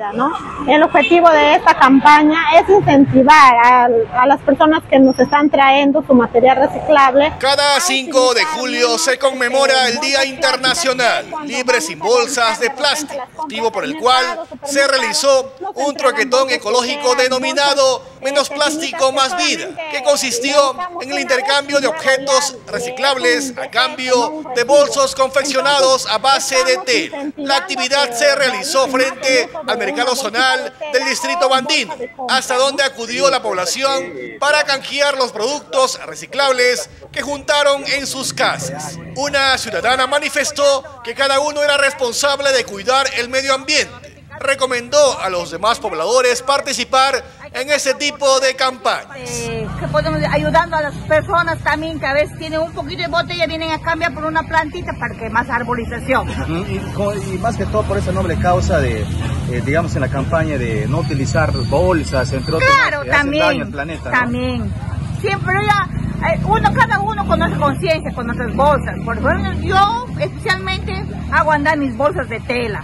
vida, ¿no? El objetivo de esta campaña es incentivar a, a las personas que nos están trayendo su material reciclable. Cada 5 de julio se conmemora el Día Internacional Libre sin Bolsas de Plástico, motivo por el cual se realizó un troquetón ecológico denominado Menos Plástico Más Vida, que consistió en el intercambio de objetos reciclables a cambio de bolsos confeccionados a base de té. La actividad se realizó frente al mercado zonal del distrito Bandino, hasta donde acudió la población para canjear los productos reciclables que juntaron en sus casas. Una ciudadana manifestó que cada uno era responsable de cuidar el medio ambiente. Recomendó a los demás pobladores participar en ese tipo de campañas. Eh, que podemos ayudando a las personas también que a veces tienen un poquito de botella, vienen a cambiar por una plantita para que más arbolización. y, más que todo por esa noble causa de, eh, digamos, en la campaña de no utilizar bolsas, entre otros, claro, también, daño al planeta. También. Siempre ya, eh, uno, cada uno con nuestra conciencia, con nuestras bolsas. Por ejemplo, yo especialmente hago andar mis bolsas de tela.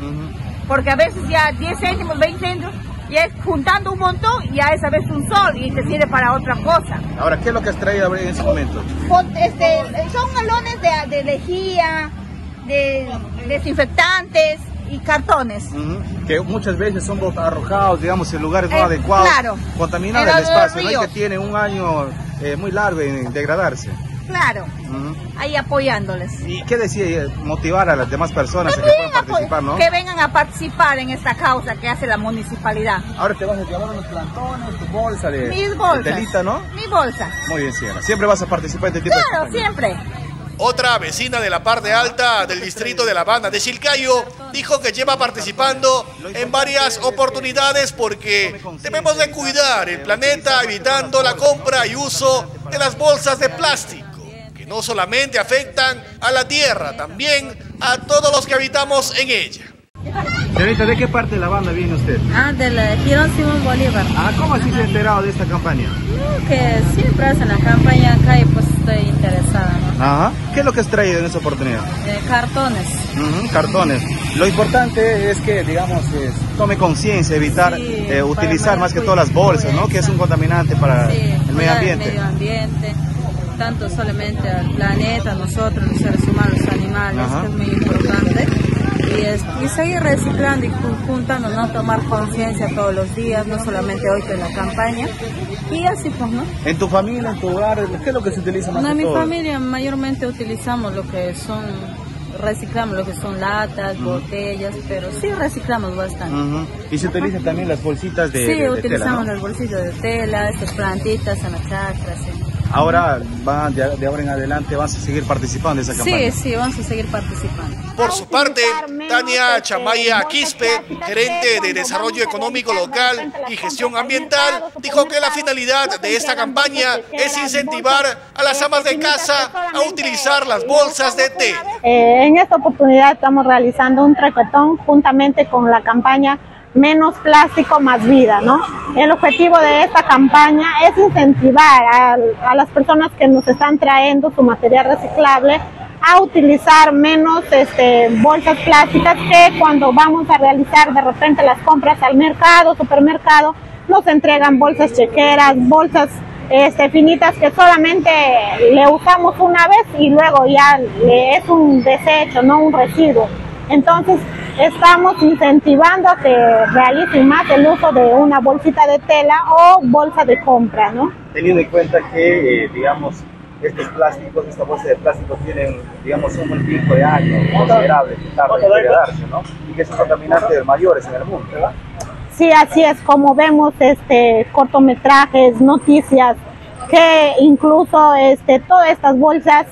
Porque a veces ya 10 céntimos, 20 céntimos, y es juntando un montón y a esa vez un sol y te sirve para otra cosa. Ahora, ¿qué es lo que has traído en ese momento? Este, son galones de, de lejía, de desinfectantes y cartones. Que muchas veces son arrojados, digamos, en lugares no eh, adecuados, claro, contaminando el espacio, ¿no? que tiene un año eh, muy largo en degradarse. Claro, ahí apoyándoles. ¿Y qué decía? Motivar a las demás personas que, a que puedan participar, ¿no? Que vengan a participar en esta causa que hace la municipalidad. Ahora te vas a llevar unos plantones, tu bolsa de, Mis bolsas. telita, ¿no? Mi bolsa. Muy bien, Sierra. Siempre vas a participar en este tipo Claro, siempre. Otra vecina de la parte alta del distrito de La Habana de Chilcayo dijo que lleva participando en varias oportunidades porque debemos de cuidar el planeta evitando la compra y uso de las bolsas de plástico no solamente afectan a la tierra, también a todos los que habitamos en ella. Señorita, ¿de qué parte de la banda viene usted? Ah, de la Girón Simón Bolívar. Ah, ¿cómo así se ha enterado de esta campaña? que siempre hacen la campaña acá y pues estoy interesada, ¿no? Ajá. ¿Qué es lo que has traído en esta oportunidad? Eh, cartones. cartones. Lo importante es que, digamos, tome conciencia, evitar eh, utilizar más que todas las bolsas, ¿no? Que es un contaminante para el medio ambiente. El medio ambiente tanto solamente al planeta, nosotros, los seres humanos, los animales, que es muy importante. Y, seguir reciclando y juntando, no tomar conciencia todos los días, no solamente hoy en la campaña. Y así pues, ¿no? ¿En tu familia, en tu hogar, qué es lo que se utiliza más? No, en mi familia mayormente utilizamos lo que son reciclamos lo que son latas, botellas, pero sí reciclamos bastante. ¿Y se utilizan también las bolsitas de Sí, utilizamos las bolsitas de tela, estas plantitas en las chacras. Ahora, van de, ahora en adelante, vas a seguir participando en esa campaña. Sí, sí, vamos a seguir participando. Por su parte, Tania Chamaya Quispe, gerente de Desarrollo Económico Local y Gestión Ambiental, dijo que la finalidad de esta campaña es incentivar a las amas de casa a utilizar las bolsas de té. Eh, en esta oportunidad estamos realizando un tracotón juntamente con la campaña menos plástico, más vida, ¿no? El objetivo de esta campaña es incentivar a, las personas que nos están trayendo su material reciclable a utilizar menos este, bolsas plásticas que cuando vamos a realizar de repente las compras al mercado, supermercado, nos entregan bolsas chequeras, bolsas este, finitas que solamente le usamos una vez y luego ya es un desecho, no un residuo. Entonces, estamos incentivando a que realicen más el uso de una bolsita de tela o bolsa de compra, ¿no? Teniendo en cuenta que, eh, digamos, estos plásticos, esta bolsa de plástico tienen, digamos, un tiempo de años considerable que tarda en degradarse, ¿no? Y que son contaminantes mayores en el mundo, ¿verdad? Sí, así es, como vemos este cortometrajes, noticias, que incluso este, todas estas bolsas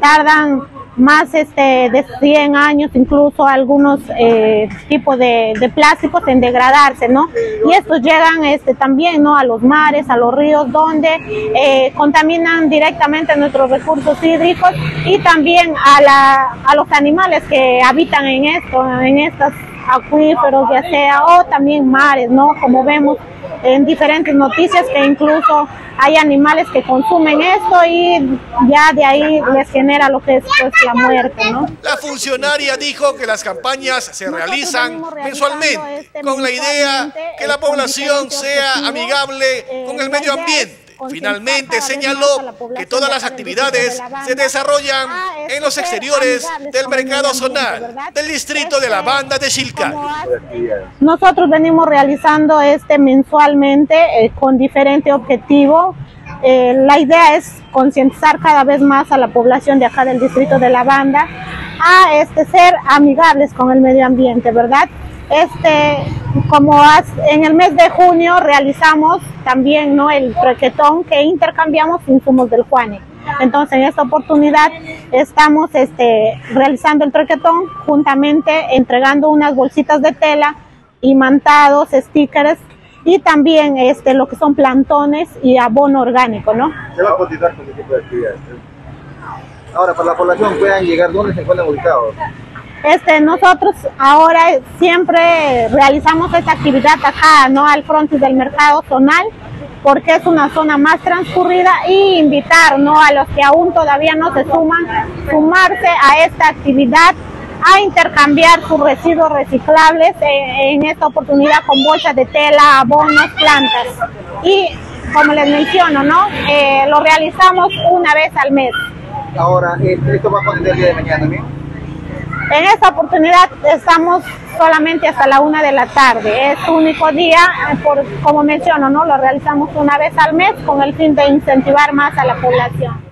tardan más este, de 100 años, incluso algunos eh, tipos de, plásticos en degradarse, ¿no? Y estos llegan este, también, ¿no? A los mares, a los ríos, donde eh, contaminan directamente nuestros recursos hídricos y también a, la, a los animales que habitan en esto, en estos acuíferos, ya sea, o también mares, ¿no? Como vemos, en diferentes noticias que incluso hay animales que consumen esto y ya de ahí les genera lo que es pues, la muerte. ¿no? La funcionaria dijo que las campañas se realizan mensualmente este con la idea que la población sea amigable eh, con el medio ambiente. Finalmente señaló que todas las actividades se desarrollan en los exteriores del mercado zonal del distrito de la banda de Chilca. Nosotros venimos realizando este mensualmente eh, con diferente objetivo. Eh, la idea es concientizar cada vez más a la población de acá del distrito de la banda a este, ser amigables con el medio ambiente, ¿verdad? Este, como en el mes de junio realizamos también ¿no? el trequetón que intercambiamos insumos del Juane. Entonces en esta oportunidad estamos este, realizando el trequetón juntamente entregando unas bolsitas de tela, imantados, stickers y también este, lo que son plantones y abono orgánico, ¿no? Se va a continuar con este tipo de actividades. Ahora, para la población puedan llegar, ¿dónde se encuentran ubicados? Este, nosotros ahora siempre realizamos esta actividad acá, ¿no? Al frente del mercado zonal, porque es una zona más transcurrida y invitar, ¿no? A los que aún todavía no se suman, sumarse a esta actividad, a intercambiar sus residuos reciclables eh, en, esta oportunidad con bolsas de tela, abonos, plantas. Y como les menciono, ¿no? Eh, lo realizamos una vez al mes. Ahora, eh, ¿esto va a poner el día de mañana también? En esta oportunidad estamos solamente hasta la una de la tarde. Es único día, por, como menciono, ¿no? lo realizamos una vez al mes con el fin de incentivar más a la población.